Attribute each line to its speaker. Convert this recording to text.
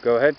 Speaker 1: Go ahead.